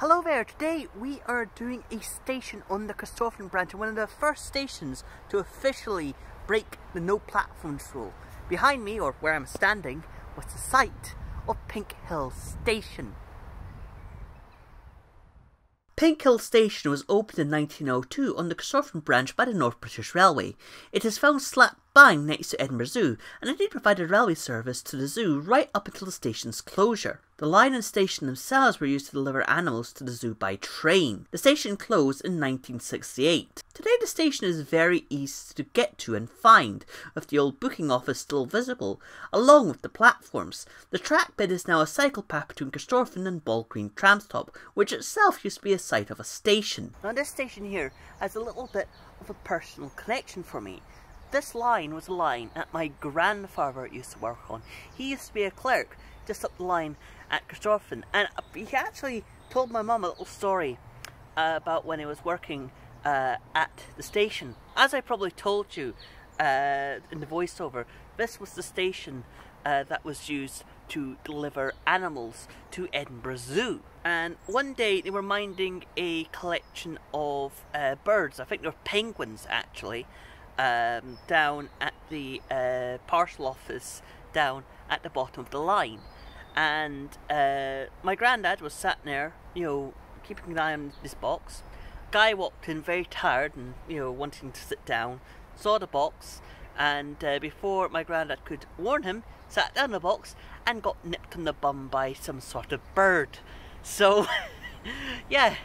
Hello there, today we are doing a station on the Corstorphine branch, and one of the first stations to officially break the no platforms rule. Behind me, or where I'm standing, was the site of Pink Hill Station. Pinkhill Station was opened in 1902 on the Corstorphine branch by the North British Railway. It is found slap bang next to Edinburgh Zoo, and indeed provided railway service to the zoo right up until the station's closure. The line and station themselves were used to deliver animals to the zoo by train. The station closed in 1968. Today the station is very easy to get to and find, with the old booking office still visible, along with the platforms. The track bed is now a cycle path between Corstorphine and Balgreen Tramstop, which itself used to be a site of a station. Now this station here has a little bit of a personal connection for me. This line was a line that my grandfather used to work on. He used to be a clerk just up the line at Corstorphine, and he actually told my mum a little story uh, about when he was working uh, at the station. As I probably told you uh, in the voiceover, this was the station uh, that was used to deliver animals to Edinburgh Zoo. And one day they were minding a collection of uh, birds, I think they were penguins actually, um, down at the uh, parcel office down at the bottom of the line. And uh, my granddad was sat there, you know, keeping an eye on this box. Guy walked in very tired and, you know, wanting to sit down, saw the box, and uh, before my granddad could warn him, sat down the box and got nipped on the bum by some sort of bird. So, yeah,